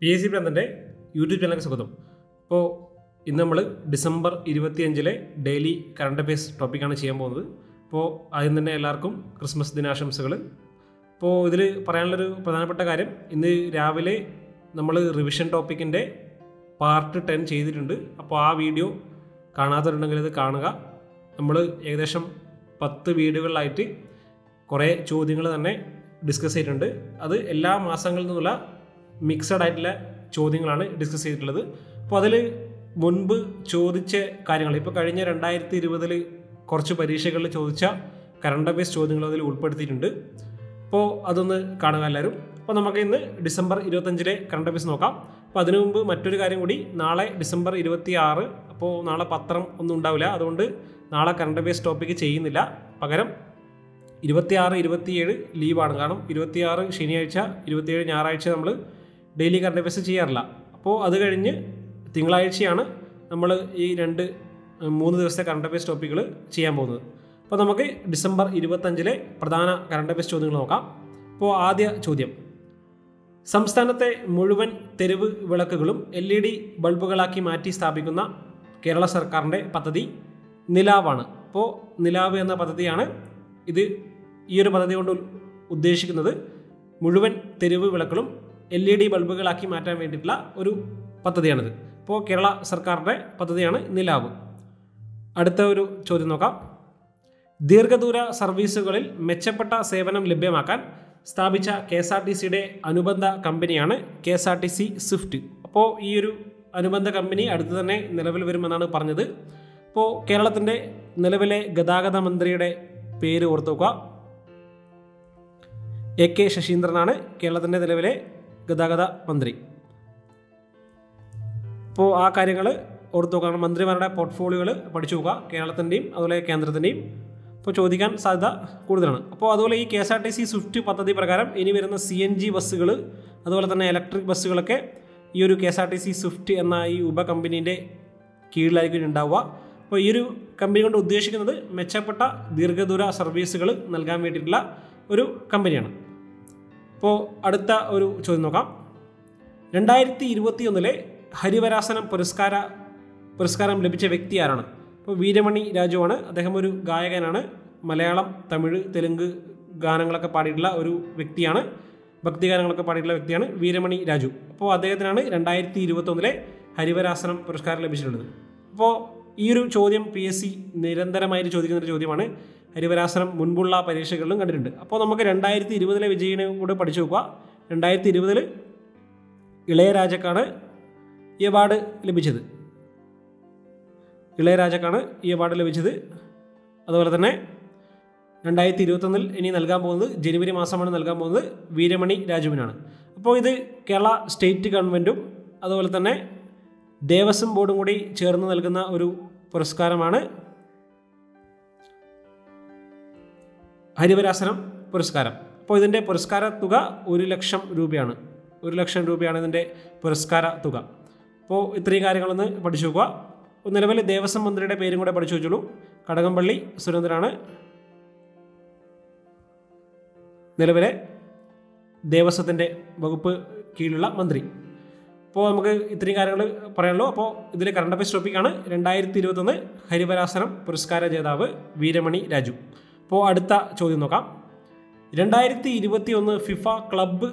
P S C പ്രാന്തന്റെ YouTube ചാനലിലേക്ക് സ്വാഗതം. ഇപ്പോൾ ഇന്ന് നമ്മൾ ഡിസംബർ ഇരുപത്തിയഞ്ചിലെ ഡെയിലി കറണ്ട് അഫയേഴ്സ് ടോപ്പിക്കാണ് ചെയ്യാൻ പോകുന്നത്. അപ്പോൾ ആദ്യം തന്നെ എല്ലാവർക്കും ക്രിസ്മസ് ദിനാശംസകൾ. ഇപ്പോൾ ഇതിൽ പറയാനുള്ളൊരു പ്രധാനപ്പെട്ട കാര്യം ഇന്ന് രാവിലെ നമ്മൾ റിവിഷൻ ടോപ്പിക്കിന്റെ പാർട്ട് ടെൻ ചെയ്തിട്ടുണ്ട്. അപ്പോൾ ആ വീഡിയോ കാണാത്തവരുണ്ടെങ്കിൽ ഇത് കാണുക. നമ്മൾ ഏകദേശം പത്ത് വീഡിയോകളിലായിട്ട് കുറേ ചോദ്യങ്ങൾ തന്നെ ഡിസ്കസ് ചെയ്തിട്ടുണ്ട്. അത് എല്ലാ മാസങ്ങളിൽ നിന്നുള്ള മിക്സഡ് ആയിട്ടുള്ള ചോദ്യങ്ങളാണ് ഡിസ്കസ് ചെയ്തിട്ടുള്ളത്. അപ്പോൾ അതിൽ മുൻപ് ചോദിച്ച കാര്യങ്ങൾ ഇപ്പോൾ കഴിഞ്ഞ രണ്ടായിരത്തി ഇരുപതിൽ കുറച്ച് പരീക്ഷകളിൽ ചോദിച്ച കറണ്ട് അഫയേഴ്സ് ചോദ്യങ്ങൾ അതിൽ ഉൾപ്പെടുത്തിയിട്ടുണ്ട്. അപ്പോൾ അതൊന്ന് കാണുക എല്ലാവരും. അപ്പോൾ നമുക്ക് ഇന്ന് ഡിസംബർ ഇരുപത്തഞ്ചിലെ കറണ്ട് അഫയേഴ്സ് നോക്കാം. അപ്പോൾ അതിനു മുമ്പ് മറ്റൊരു കാര്യം കൂടി നാളെ ഡിസംബർ ഇരുപത്തി ആറ് അപ്പോൾ നാളെ പത്രം ഒന്നും ഉണ്ടാവില്ല. അതുകൊണ്ട് നാളെ കറണ്ട് അഫയേഴ്സ് ടോപ്പിക്ക് ചെയ്യുന്നില്ല. പകരം ഇരുപത്തിയാറ് ഇരുപത്തിയേഴ് ലീവാണ്. കാരണം ഇരുപത്തിയാറ് ശനിയാഴ്ച ഇരുപത്തിയേഴ് ഞായറാഴ്ച നമ്മൾ ഡെയിലി കറണ്ട് അഫയേഴ്സ് ചെയ്യാറില്ല. അപ്പോൾ അത് കഴിഞ്ഞ് തിങ്കളാഴ്ചയാണ് നമ്മൾ ഈ രണ്ട് മൂന്ന് ദിവസത്തെ കറണ്ട് അഫയേഴ്സ് ടോപ്പിക്കുകൾ ചെയ്യാൻ പോകുന്നത്. അപ്പോൾ നമുക്ക് ഡിസംബർ ഇരുപത്തഞ്ചിലെ പ്രധാന കറണ്ട് അഫയേഴ്സ് ചോദ്യങ്ങൾ നോക്കാം. അപ്പോൾ ആദ്യ ചോദ്യം. സംസ്ഥാനത്തെ മുഴുവൻ തെരുവ് വിളക്കുകളും എൽ ഇ ഡി ബൾബുകളാക്കി മാറ്റി സ്ഥാപിക്കുന്ന കേരള സർക്കാരിന്റെ പദ്ധതി നിലാവാണ്. അപ്പോൾ നിലാവ് എന്ന പദ്ധതിയാണ് ഇത് ഈ ഒരു പദ്ധതി കൊണ്ട് ഉദ്ദേശിക്കുന്നത് മുഴുവൻ തെരുവ് വിളക്കുകളും എൽ ഇ ഡി ബൾബുകളാക്കി മാറ്റാൻ വേണ്ടിയിട്ടുള്ള ഒരു പദ്ധതിയാണിത്. ഇപ്പോൾ കേരള സർക്കാരിന്റെ പദ്ധതിയാണ് നിലാവ് അടുത്ത ഒരു ചോദ്യം നോക്കാം. ദീർഘദൂര സർവീസുകളിൽ മെച്ചപ്പെട്ട സേവനം ലഭ്യമാക്കാൻ സ്ഥാപിച്ച കെ എസ് ആർ ടി സിയുടെ അനുബന്ധ കമ്പനിയാണ് K S R T C Swift. അപ്പോൾ ഈ ഒരു അനുബന്ധ കമ്പനി അടുത്ത് തന്നെ നിലവിൽ വരുമെന്നാണ് പറഞ്ഞത്. അപ്പോൾ കേരളത്തിന്റെ നിലവിലെ ഗതാഗത മന്ത്രിയുടെ പേര് ഓർത്തു വെക്കുക എ കെ ശശീന്ദ്രനാണ് കേരളത്തിന്റെ നിലവിലെ ഗതാഗത മന്ത്രി. അപ്പോൾ ആ കാര്യങ്ങൾ ഓർത്തു നോക്കണം മന്ത്രിമാരുടെ പോർട്ട്ഫോളിയോകൾ പഠിച്ചു നോക്കുക. കേരളത്തിന്റെയും അതുപോലെ കേന്ദ്രത്തിന്റെയും ഇപ്പോൾ ചോദിക്കാൻ സാധ്യത കൂടുതലാണ്. അപ്പോൾ അതുപോലെ ഈ K S R T C Swift പദ്ധതി പ്രകാരം ഇനി വരുന്ന സി എൻ ജി ബസ്സുകൾ അതുപോലെ തന്നെ ഇലക്ട്രിക് ബസ്സുകളൊക്കെ ഈ ഒരു K S R T C Swift എന്ന ഈ ഉപകമ്പനീന്റെ കീഴിലായിരിക്കും ഉണ്ടാവുക. അപ്പോൾ ഈ ഒരു കമ്പനി കൊണ്ട് ഉദ്ദേശിക്കുന്നത് മെച്ചപ്പെട്ട ദീർഘദൂര സർവീസുകൾ നൽകാൻ വേണ്ടിയിട്ടുള്ള ഒരു കമ്പനിയാണ്. അപ്പോൾ അടുത്ത ഒരു ചോദ്യം നോക്കാം. രണ്ടായിരത്തി ഇരുപത്തി ഒന്നിലെ ഹരിവരാസനം പുരസ്കാര പുരസ്കാരം ലഭിച്ച വ്യക്തി ആരാണ്? ഇപ്പോൾ വീരമണി രാജുവാണ് അദ്ദേഹം ഒരു ഗായകനാണ്. മലയാളം തമിഴ് തെലുങ്ക് ഗാനങ്ങളൊക്കെ പാടിയിട്ടുള്ള ഒരു വ്യക്തിയാണ്. ഭക്തിഗാനങ്ങളൊക്കെ പാടിയിട്ടുള്ള വ്യക്തിയാണ് വീരമണി രാജു. അപ്പോൾ അദ്ദേഹത്തിനാണ് രണ്ടായിരത്തി ഇരുപത്തൊന്നിലെ ഹരിവരാസനം പുരസ്കാരം ലഭിച്ചിട്ടുള്ളത്. അപ്പോൾ ഈ ഒരു ചോദ്യം പി എസ് സി നിരന്തരമായിട്ട് ചോദിക്കുന്ന ഒരു ചോദ്യമാണ്. ഹരിവരാസനം മുൻപുള്ള പരീക്ഷകളിലും കണ്ടിട്ടുണ്ട്. അപ്പോൾ നമുക്ക് രണ്ടായിരത്തി ഇരുപതിലെ വിജയിനെ കൂടെ പഠിച്ചു നോക്കുക. രണ്ടായിരത്തി ഇരുപതിൽ ഇളയരാജക്കാണ് ഈ അവാർഡ് ലഭിച്ചത്. ഇളയരാജക്കാണ് ഈ അവാർഡ് ലഭിച്ചത്. അതുപോലെ തന്നെ രണ്ടായിരത്തി ഇരുപത്തൊന്നിൽ ഇനി നൽകാൻ പോകുന്നത് ജനുവരി മാസമാണ് നൽകാൻ പോകുന്നത് വീരമണി രാജുവിനാണ്. അപ്പോൾ ഇത് കേരള സ്റ്റേറ്റ് ഗവൺമെന്റും അതുപോലെ തന്നെ ദേവസ്വം ബോർഡും കൂടി ചേർന്ന് നൽകുന്ന ഒരു പുരസ്കാരമാണ് ഹരിവരാസനം പുരസ്കാരം. അപ്പോൾ ഇതിന്റെ പുരസ്കാര തുക ഒരു ലക്ഷം രൂപയാണ്. ഒരു ലക്ഷം രൂപയാണ് ഇതിന്റെ പുരസ്കാര തുക. അപ്പോൾ ഇത്രയും കാര്യങ്ങളൊന്ന് പഠിച്ചു നോക്കുക. നിലവിലെ ദേവസ്വം മന്ത്രിയുടെ പേരും കൂടെ പഠിച്ചു വെച്ചോളൂ. കടകംപള്ളി സുരേന്ദ്രനാണ് നിലവിലെ ദേവസ്വത്തിന്റെ വകുപ്പ് കീഴിലുള്ള മന്ത്രി. അപ്പോൾ നമുക്ക് ഇത്രയും കാര്യങ്ങൾ പറയാനുള്ളൂ. അപ്പോൾ ഇതിലെ കറണ്ട് അഫയേഴ്സ് ടോപ്പിക്കാണ് രണ്ടായിരത്തി ഇരുപത്തൊന്ന് ഹരിവരാസനം പുരസ്കാര ജേതാവ് വീരമണി രാജു. അപ്പോൾ അടുത്ത ചോദ്യം നോക്കാം. രണ്ടായിരത്തി ഇരുപത്തി ഒന്ന് ഫിഫ ക്ലബ്ബ്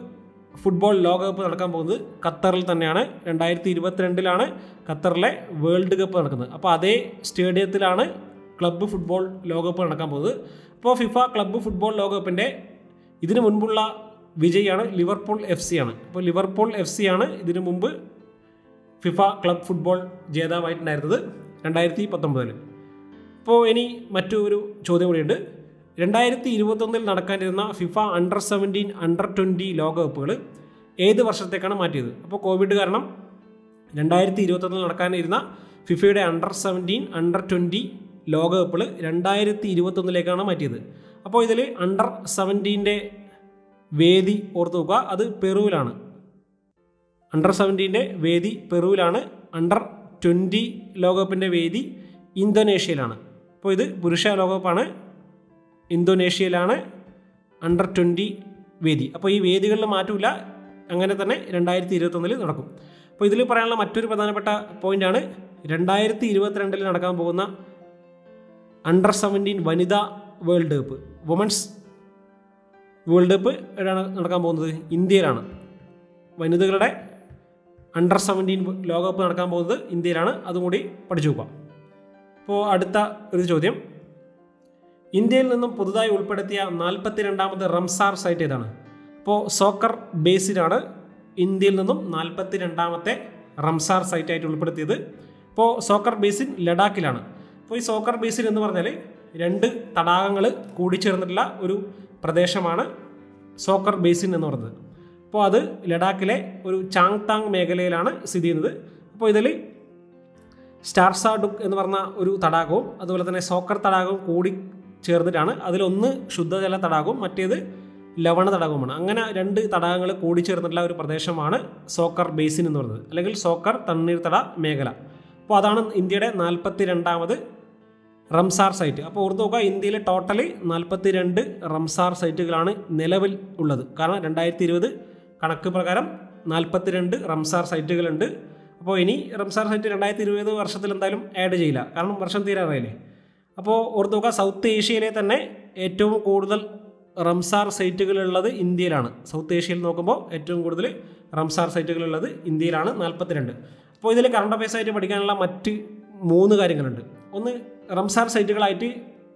ഫുട്ബോൾ ലോകകപ്പ് നടക്കാൻ പോകുന്നത് ഖത്തറിൽ തന്നെയാണ്. രണ്ടായിരത്തി ഇരുപത്തിരണ്ടിലാണ് ഖത്തറിലെ വേൾഡ് കപ്പ് നടക്കുന്നത്. അപ്പോൾ അതേ സ്റ്റേഡിയത്തിലാണ് ക്ലബ്ബ് ഫുട്ബോൾ ലോകകപ്പ് നടക്കാൻ പോകുന്നത്. അപ്പോൾ ഫിഫ ക്ലബ്ബ് ഫുട്ബോൾ ലോകകപ്പിന്റെ ഇതിനു മുൻപുള്ള വിജയിയാണ് ലിവർപൂൾ എഫ് സി ആണ് അപ്പോൾ ലിവർപൂൾ എഫ് സി ആണ് ഇതിനു മുമ്പ് ഫിഫ ക്ലബ് ഫുട്ബോൾ ജേതാവായിട്ടുണ്ടായിരുന്നത് രണ്ടായിരത്തി പത്തൊമ്പതിൽ അപ്പോൾ ഇനി മറ്റൊരു ചോദ്യം കൂടിയുണ്ട്. രണ്ടായിരത്തി ഇരുപത്തൊന്നിൽ നടക്കാനിരുന്ന FIFA under seventeen under twenty ലോകകപ്പുകൾ ഏത് വർഷത്തേക്കാണ് മാറ്റിയത്? അപ്പോൾ കോവിഡ് കാരണം രണ്ടായിരത്തി ഇരുപത്തൊന്നിൽ നടക്കാനിരുന്ന ഫിഫയുടെ അണ്ടർ സെവന്റീൻ അണ്ടർ ട്വന്റി ലോകകപ്പുകൾ രണ്ടായിരത്തി ഇരുപത്തൊന്നിലേക്കാണ് മാറ്റിയത്. അപ്പോൾ ഇതിൽ അണ്ടർ സെവന്റീന്റെ വേദി ഓർത്ത് നോക്കുക. അത് പെറുവിലാണ്. അണ്ടർ സെവന്റീന്റെ വേദി പെറുവിലാണ്. അണ്ടർ ട്വന്റി ലോകകപ്പിന്റെ വേദി ഇന്തോനേഷ്യയിലാണ്. അപ്പോൾ ഇത് പുരുഷ ലോകകപ്പാണ്. ഇന്തോനേഷ്യയിലാണ് അണ്ടർ ട്വന്റി വേദി. അപ്പോൾ ഈ വേദികളിൽ മാറ്റമില്ല. അങ്ങനെ തന്നെ രണ്ടായിരത്തി ഇരുപത്തൊന്നിൽ നടക്കും. അപ്പോൾ ഇതിൽ പറയാനുള്ള മറ്റൊരു പ്രധാനപ്പെട്ട പോയിന്റാണ് രണ്ടായിരത്തി ഇരുപത്തിരണ്ടിൽ നടക്കാൻ പോകുന്ന അണ്ടർ സെവന്റീൻ വനിതാ world cup women's world cup എവിടെയാണ് നടക്കാൻ പോകുന്നത്? ഇന്ത്യയിലാണ്. വനിതകളുടെ അണ്ടർ സെവന്റീൻ ലോകകപ്പ് നടക്കാൻ പോകുന്നത് ഇന്ത്യയിലാണ്. അതും കൂടി പഠിച്ചു നോക്കാം. അപ്പോൾ അടുത്ത ഒരു ചോദ്യം. ഇന്ത്യയിൽ നിന്നും പുതുതായി ഉൾപ്പെടുത്തിയ നാൽപ്പത്തി രണ്ടാമത് റംസാർ സൈറ്റ് ഏതാണ്? അപ്പോൾ സോക്കർ ബേസിലാണ് ഇന്ത്യയിൽ നിന്നും നാൽപ്പത്തി രണ്ടാമത്തെ റംസാർ സൈറ്റായിട്ട് ഉൾപ്പെടുത്തിയത്. ഇപ്പോൾ സോക്കർ ബേസിൻ ലഡാക്കിലാണ്. അപ്പോൾ ഈ സോക്കർ ബേസിൻ എന്ന് പറഞ്ഞാൽ രണ്ട് തടാകങ്ങൾ കൂടിച്ചേർന്നിട്ടുള്ള ഒരു പ്രദേശമാണ് സോക്കർ ബേസിൻ എന്ന് പറയുന്നത് അപ്പോൾ അത് ലഡാക്കിലെ ഒരു ചാങ് ചാങ്താങ് മേഖലയിലാണ് സ്ഥിതി ചെയ്യുന്നത്. അപ്പോൾ ഇതിൽ സ്റ്റാർസാഡുക് എന്ന് പറഞ്ഞ ഒരു തടാകവും അതുപോലെ തന്നെ സോക്കർ തടാകവും കൂടി ചേർന്നിട്ടാണ്. അതിലൊന്ന് ശുദ്ധജല തടാകവും മറ്റേത് ലവണ തടാകവുമാണ്. അങ്ങനെ രണ്ട് തടാകങ്ങൾ കൂടിച്ചേർന്നിട്ടുള്ള ഒരു പ്രദേശമാണ് സോക്കർ ബേസിൻ എന്ന് പറയുന്നത് അല്ലെങ്കിൽ സോക്കർ തണ്ണീർത്തട മേഖല. അപ്പോൾ അതാണ് ഇന്ത്യയുടെ നാൽപ്പത്തി രണ്ടാമത് റംസാർ സൈറ്റ്. അപ്പോൾ ഓർത്ത് നോക്കുക ഇന്ത്യയിലെ ടോട്ടലി നാൽപ്പത്തി രണ്ട് റംസാർ സൈറ്റുകളാണ് നിലവിൽ ഉള്ളത്. കാരണം രണ്ടായിരത്തി ഇരുപത് കണക്ക് പ്രകാരം നാൽപ്പത്തി രണ്ട് റംസാർ സൈറ്റുകളുണ്ട്. അപ്പോൾ ഇനി റംസാർ സൈറ്റ് രണ്ടായിരത്തി ഇരുപത് വർഷത്തിൽ എന്തായാലും ആഡ് ചെയ്യില്ല. കാരണം വർഷം തീരാറായില്ലേ? അപ്പോൾ ഓർത്ത് നോക്കുക സൗത്ത് ഏഷ്യയിലെ തന്നെ ഏറ്റവും കൂടുതൽ റംസാർ സൈറ്റുകളുള്ളത് ഇന്ത്യയിലാണ്. സൗത്ത് ഏഷ്യയിൽ നോക്കുമ്പോൾ ഏറ്റവും കൂടുതൽ റംസാർ സൈറ്റുകളുള്ളത് ഇന്ത്യയിലാണ് നാൽപ്പത്തിരണ്ട്. അപ്പോൾ ഇതിൽ കറണ്ട് അഫയേഴ്സ് ആയിട്ട് പഠിക്കാനുള്ള മറ്റ് മൂന്ന് കാര്യങ്ങളുണ്ട്. ഒന്ന് റംസാർ സൈറ്റുകളായിട്ട്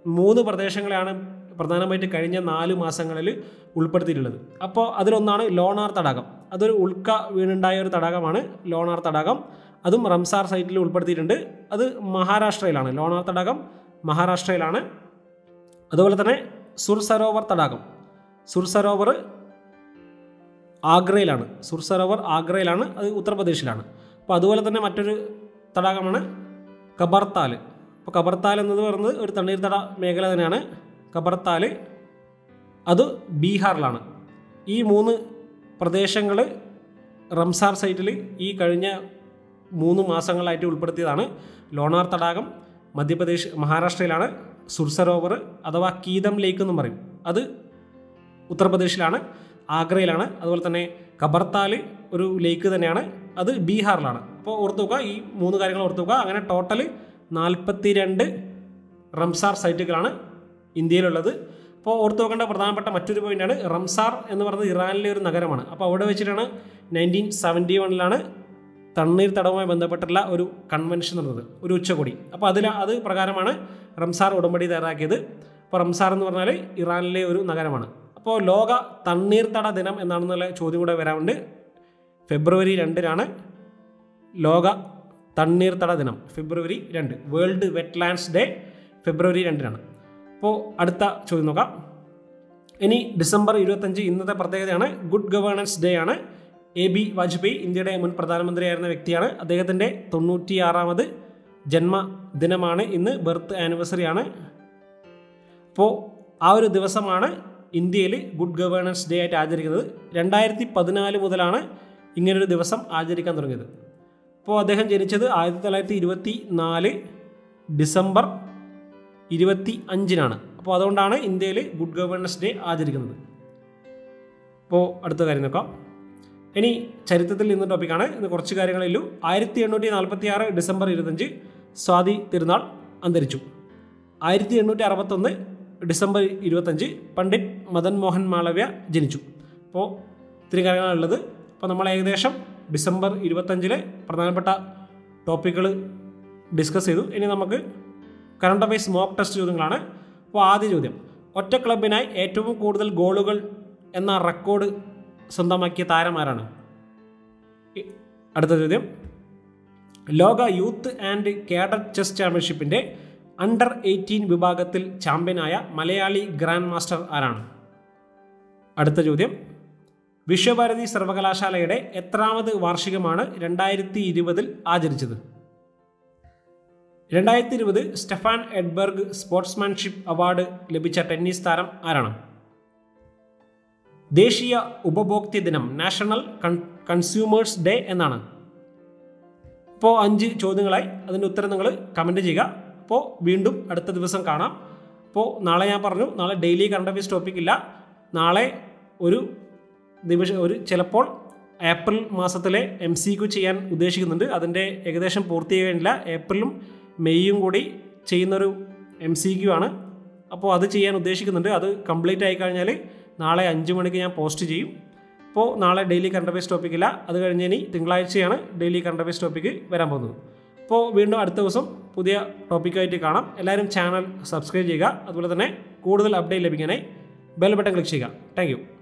മൂന്ന് പ്രദേശങ്ങളെയാണ് പ്രധാനമായിട്ട് കഴിഞ്ഞ നാല് മാസങ്ങളിൽ ഉൾപ്പെടുത്തിയിട്ടുള്ളത്. അപ്പോൾ അതിലൊന്നാണ് ലോണാർ തടാകം. അതൊരു ഉൾക്ക വീണുണ്ടായ ഒരു തടാകമാണ് ലോണാർ തടാകം. അതും റംസാർ സൈറ്റിൽ ഉൾപ്പെടുത്തിയിട്ടുണ്ട്. അത് മഹാരാഷ്ട്രയിലാണ്. ലോണാർ തടാകം മഹാരാഷ്ട്രയിലാണ്. അതുപോലെ തന്നെ സുർസരോവർ തടാകം. സുർസരോവർ ആഗ്രയിലാണ്. സുർസരോവർ ആഗ്രയിലാണ് അത് ഉത്തർപ്രദേശിലാണ്. അപ്പോൾ അതുപോലെ തന്നെ മറ്റൊരു തടാകമാണ് കബർത്താൽ. അപ്പോൾ കബർത്താൽ എന്നത് പറയുന്നത് ഒരു തണ്ണീർത്തട മേഖല തന്നെയാണ്. കബർത്താൽ അത് ബീഹാറിലാണ്. ഈ മൂന്ന് പ്രദേശങ്ങൾ റംസാർ സൈറ്റിൽ ഈ കഴിഞ്ഞ മൂന്ന് മാസങ്ങളായിട്ട് ഉൾപ്പെടുത്തിയതാണ് ലോണാർ തടാകം മധ്യപ്രദേശ് മഹാരാഷ്ട്രയിലാണ് സുർസരോവർ അഥവാ കീതം ലേക്ക് എന്നും പറയും. അത് ഉത്തർപ്രദേശിലാണ് ആഗ്രയിലാണ് അതുപോലെ തന്നെ കബർത്താൽ ഒരു ലേക്ക് തന്നെയാണ് അത് ബീഹാറിലാണ്. അപ്പോൾ ഓർത്ത് നോക്കുക ഈ മൂന്ന് കാര്യങ്ങൾ ഓർത്ത് നോക്കുക. അങ്ങനെ ടോട്ടൽ നാൽപ്പത്തി രണ്ട് റംസാർ സൈറ്റുകളാണ് ഇന്ത്യയിലുള്ളത്. അപ്പോൾ ഓർത്ത് നോക്കേണ്ട പ്രധാനപ്പെട്ട മറ്റൊരു പോയിന്റാണ് റംസാർ എന്ന് പറയുന്നത് ഇറാനിലെ ഒരു നഗരമാണ്. അപ്പോൾ അവിടെ വെച്ചിട്ടാണ് നയന്റീൻ സെവന്റി വണ്ണിലാണ് തണ്ണീർ തടവുമായി ബന്ധപ്പെട്ടുള്ള ഒരു കൺവെൻഷൻ നടന്നത് ഒരു ഉച്ചകോടി. അപ്പോൾ അതിൽ അത് പ്രകാരമാണ് റംസാർ ഉടമ്പടി തയ്യാറാക്കിയത്. അപ്പോൾ റംസാർ എന്ന് പറഞ്ഞാൽ ഇറാനിലെ ഒരു നഗരമാണ്. അപ്പോൾ ലോക തണ്ണീർത്തട ദിനം എന്നാണെന്നുള്ള ചോദ്യം കൂടെ വരാറുണ്ട്. ഫെബ്രുവരി രണ്ടിനാണ് ലോക തണ്ണീർത്തട ദിനം. ഫെബ്രുവരി രണ്ട്. വേൾഡ് വെറ്റ്ലാൻഡ്സ് ഡേ ഫെബ്രുവരി രണ്ടിനാണ്. അപ്പോൾ അടുത്ത ചോദ്യം നോക്കാം. ഇനി ഡിസംബർ ഇരുപത്തഞ്ച് ഇന്നത്തെ പ്രത്യേകതയാണ്. ഗുഡ് ഗവേണൻസ് ഡേ ആണ്. എ ബി വാജ്പേയി ഇന്ത്യയുടെ മുൻ പ്രധാനമന്ത്രിയായിരുന്ന വ്യക്തിയാണ്. അദ്ദേഹത്തിന്റെ തൊണ്ണൂറ്റിയാറാമത് ജന്മദിനമാണ് ഇന്ന് ബർത്ത് ആനിവേഴ്സറിയാണ് അപ്പോൾ ആ ഒരു ദിവസമാണ് ഇന്ത്യയിൽ ഗുഡ് ഗവേണൻസ് ഡേ ആയിട്ട് ആചരിക്കുന്നത്. രണ്ടായിരത്തി പതിനാല് മുതലാണ് ഇങ്ങനൊരു ദിവസം ആചരിക്കാൻ തുടങ്ങിയത്. അപ്പോൾ അദ്ദേഹം ജനിച്ചത് ആയിരത്തി തൊള്ളായിരത്തി ഇരുപത്തി നാല് ഡിസംബർ ഇരുപത്തി അഞ്ചിനാണ് അപ്പോൾ അതുകൊണ്ടാണ് ഇന്ത്യയിൽ ഗുഡ് ഗവേണൻസ് ഡേ ആചരിക്കുന്നത്. അപ്പോൾ അടുത്ത കാര്യം നോക്കാം. ഇനി ചരിത്രത്തിൽ നിന്ന ടോപ്പിക്കാണ് ഇന്ന് കുറച്ച് കാര്യങ്ങളില്ലു ആയിരത്തി എണ്ണൂറ്റി നാൽപ്പത്തി ആറ് ഡിസംബർ ഇരുപത്തഞ്ച് സ്വാതി തിരുനാൾ അന്തരിച്ചു. ആയിരത്തി എണ്ണൂറ്റി അറുപത്തൊന്ന് ഡിസംബർ ഇരുപത്തഞ്ച് പണ്ഡിറ്റ് മദൻ മോഹൻ മാളവ്യ ജനിച്ചു. അപ്പോൾ ഇത്രയും കാര്യങ്ങളുള്ളത് അപ്പോൾ നമ്മൾ ഏകദേശം ഡിസംബർ ഇരുപത്തഞ്ചിലെ പ്രധാനപ്പെട്ട ടോപ്പിക്കുകൾ ഡിസ്കസ് ചെയ്തു. ഇനി നമുക്ക് കറണ്ട് അഫയേഴ്സ് മോക്ക് ടെസ്റ്റ് ചോദ്യങ്ങളാണ്. അപ്പോൾ ആദ്യ ചോദ്യം. ഒറ്റ ക്ലബിനായി ഏറ്റവും കൂടുതൽ ഗോളുകൾ എന്ന റെക്കോർഡ് സ്വന്തമാക്കിയ താരമാരാണ്? അടുത്ത ചോദ്യം. ലോക യൂത്ത് ആൻഡ് കേഡർ ചെസ് ചാമ്പ്യൻഷിപ്പിന്റെ അണ്ടർ എയ്റ്റീൻ വിഭാഗത്തിൽ ചാമ്പ്യനായ മലയാളി ഗ്രാൻഡ് മാസ്റ്റർ ആരാണ്? അടുത്ത ചോദ്യം. വിശ്വഭാരതി സർവകലാശാലയുടെ എത്രാമത് വാർഷികമാണ് രണ്ടായിരത്തി ഇരുപതിൽ ആചരിച്ചത്? രണ്ടായിരത്തി ഇരുപത് സ്റ്റെഫാൻ എഡ്ബർഗ് സ്പോർട്സ്മാൻഷിപ്പ് അവാർഡ് ലഭിച്ച ടെന്നീസ് താരം ആരാണ്? ദേശീയ ഉപഭോക്തൃ ദിനം നാഷണൽ കൺ- കൺസ്യൂമേഴ്സ് ഡേ എന്നാണ്. ഇപ്പോൾ അഞ്ച് ചോദ്യങ്ങളായി. അതിന്റെ ഉത്തരം നിങ്ങൾ കമന്റ് ചെയ്യുക. അപ്പോൾ വീണ്ടും അടുത്ത ദിവസം കാണാം. അപ്പോൾ നാളെ ഞാൻ പറഞ്ഞു നാളെ ഡെയിലി കറണ്ട് അഫയേഴ്സ് ടോപ്പിക് ഇല്ല. നാളെ ഒരു നിമിഷം ഒരു ചിലപ്പോൾ ഏപ്രിൽ മാസത്തിലെ എം സി ക്യു ചെയ്യാൻ ഉദ്ദേശിക്കുന്നുണ്ട്. അതിന്റെ ഏകദേശം പൂർത്തിയായില്ല ഏപ്രിലും മെയ്യും കൂടി ചെയ്യുന്നൊരു എം സി ക്യു ആണ്. അപ്പോൾ അത് ചെയ്യാൻ ഉദ്ദേശിക്കുന്നുണ്ട്. അത് കംപ്ലീറ്റ് ആയി കഴിഞ്ഞാൽ നാളെ അഞ്ച് മണിക്ക് ഞാൻ പോസ്റ്റ് ചെയ്യും. അപ്പോൾ നാളെ ഡെയിലി കറണ്ട് അഫയേഴ്സ് ടോപ്പിക്കില്ല അത് കഴിഞ്ഞ് ഇനി തിങ്കളാഴ്ചയാണ് ഡെയിലി കറണ്ട് അഫയേഴ്സ് ടോപ്പിക്ക് വരാൻ പോകുന്നത്. അപ്പോൾ വീണ്ടും അടുത്ത ദിവസം പുതിയ ടോപ്പിക്കായിട്ട് കാണാം. എല്ലാവരും ചാനൽ സബ്സ്ക്രൈബ് ചെയ്യുക. അതുപോലെ തന്നെ കൂടുതൽ അപ്ഡേറ്റ് ലഭിക്കാനായി ബെൽ ബട്ടൺ ക്ലിക്ക് ചെയ്യുക. താങ്ക്